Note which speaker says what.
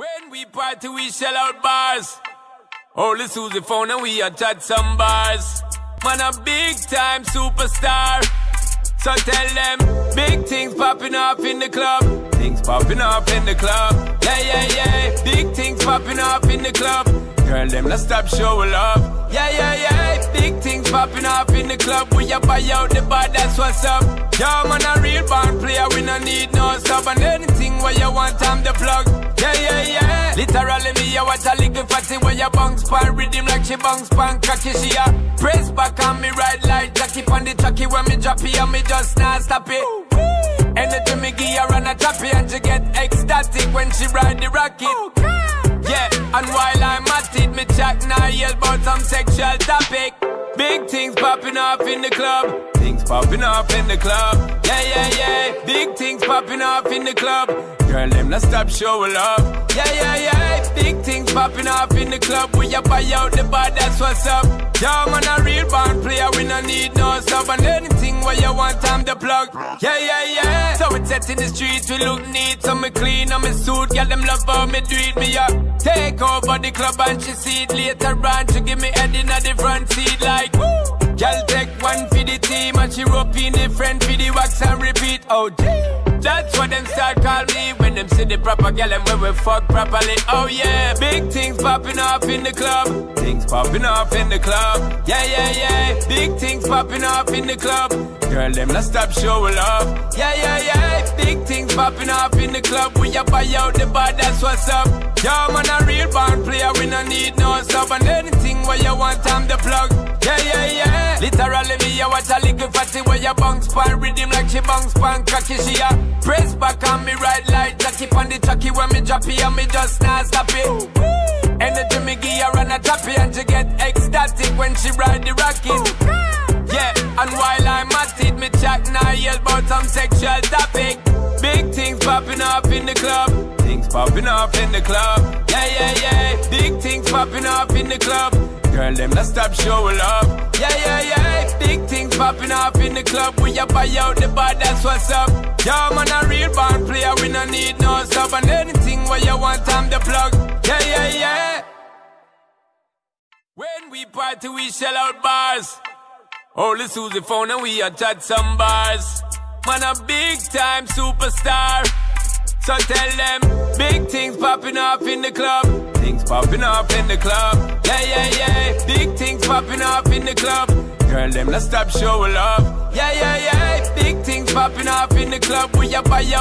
Speaker 1: When we party, we shell out bars. Oh, Holy Susie phone and we attach some bars. Man, a big time superstar. So tell them, big things popping off in the club. Things popping off in the club. Yeah, yeah, yeah. Big things popping off in the club. Girl, them not stop showing love. Yeah, yeah, yeah. Big things popping off in the club. We a buy out the bar, that's what's up. Yeah, man, a real band player. We no need no sub. And anything where you want, I'm the plug. Yeah, yeah. Literally, me, I watch a little fatty where you bounce pan rhythm like she bounce pan cocky. She a press back on me right like Jackie on the chucky when me drop it and me just not stop it. Energy me give her on a choppy and she get ecstatic when she ride the rocket. Yeah, and while I'm at it, me chat now yell about some sexual topic. Big things popping off in the club. Things popping off in the club. Yeah, yeah, yeah. Popping off in the club. Girl, them not stop showing love. Yeah, yeah, yeah. Big things popping off in the club. We a buy out the bar, that's what's up. Yeah, man, a real band player. We no need no sub. And anything where you want, I'm the plug. Yeah, yeah, yeah. So it's set in the streets, we look neat. So me clean on me suit. Girl, them love how me it. Me up. Take over the club and she see it later on. She give me head in the front seat like, woo. Girl, take one for the team and she rope in the friend for the wax and repeat. Oh, gee. That's what them start call me when them see the proper girl and when we fuck properly. Oh yeah, big things popping off in the club. Things popping off in the club. Yeah, yeah, yeah. Big things popping off in the club. Girl, them not stop showing love. Yeah, yeah, yeah. Big things popping off in the club. We a buy out the bar, that's what's up. Yeah, man, a real band player. We no need no sub. And anything where you want, I'm the plug. Yeah, yeah, yeah. Literally, me, I watch a little fatty where you bounce pan rhythm like she bounce pan cocky. She a press back on me right like Jackie on the chucky when me drop it and me just not stop it. Energy me give her on a choppy and she get ecstatic when she ride the rocket. Oh, yeah, and while I'm at it, me chat now yell about some sexual topic. Big things popping off in the club. Things popping off in the club. Yeah, yeah, yeah. Big things popping off in the club. Girl, them not stop showing love. Yeah, yeah, yeah. Big things popping off in the club. We a buy out the bar, that's what's up. Yeah, man, a real band player. We no need no sub. And anything where you want, I'm the plug. Yeah, yeah, yeah. When we party, we shell out bars. Holy Susie phone and we attach some bars. Man, a big time superstar. So tell them, big things popping off in the club. Things popping off in the club. Yeah, yeah, yeah. Big things popping off in the club. Girl, them not stop showing love. Yeah, yeah, yeah. Big things popping off in the club. We a buy out.